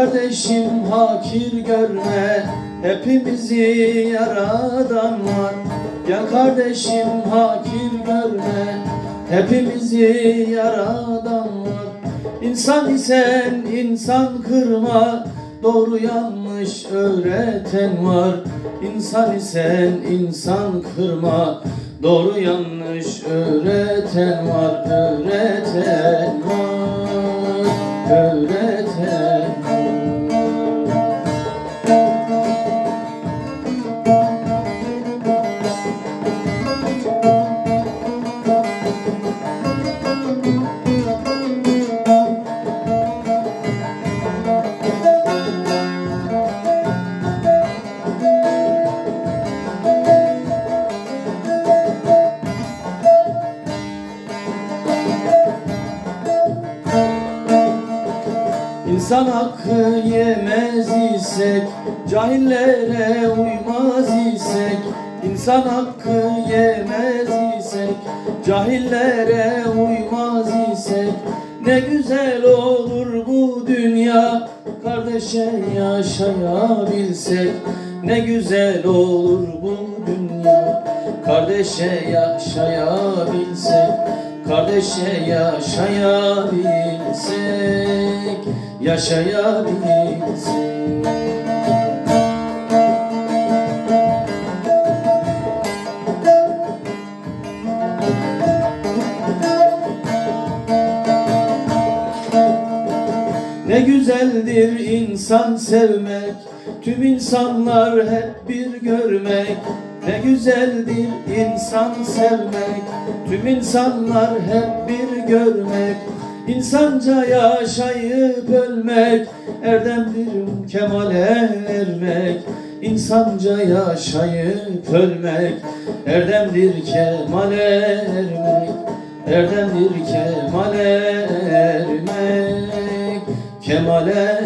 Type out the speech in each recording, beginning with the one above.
kardeşim hakir görme Hepimizi yaradan var. Gel kardeşim hakir görme Hepimizi yaradan var. İnsan isen insan kırma Doğru yanlış öğreten var. İnsan isen insan kırma Doğru yanlış öğreten var. Öğreten İnsan hakkı yemez isek Cahillere uymaz isek İnsan hakkı yemez isek Cahillere uymaz isek Ne güzel olur bu dünya Kardeşe yaşayabilsek Ne güzel olur bu Kardeşe yaşayabilsek Kardeşe yaşayabilsek Yaşayabilsek güzeldir insan sevmek. Tüm insanlar hep bir görmek. Ne güzeldir insan sevmek. Tüm insanlar hep bir görmek. İnsanca yaşayıp ölmek Erdemdir kemale ermek. İnsanca yaşayıp ölmek Erdemdir kemale ermek. Erdemdir kemale ermek Kemale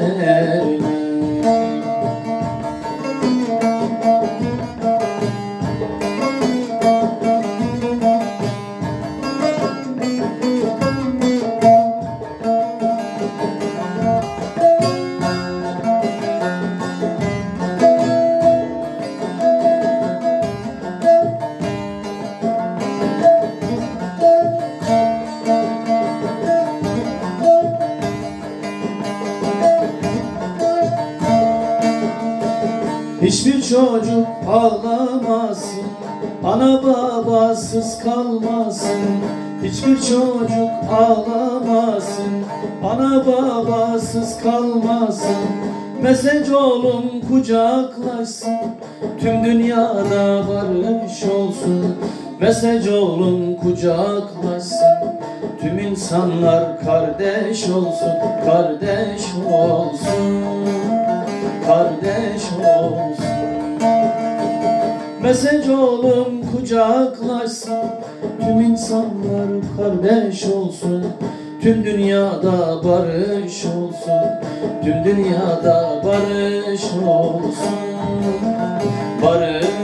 Hiçbir çocuk ağlamasın Ana babasız kalmasın. Hiçbir çocuk ağlamasın Ana babasız kalmasın. Mesaj oğlum kucaklaşsın Tüm dünyada barış olsun. Mesaj oğlum kucaklaşsın Tüm insanlar kardeş olsun Kardeş olsun kardeş olsun. Mesaj oğlum kucaklaşsın. Tüm insanlar kardeş olsun. Tüm dünyada barış olsun. Tüm dünyada barış olsun. Barış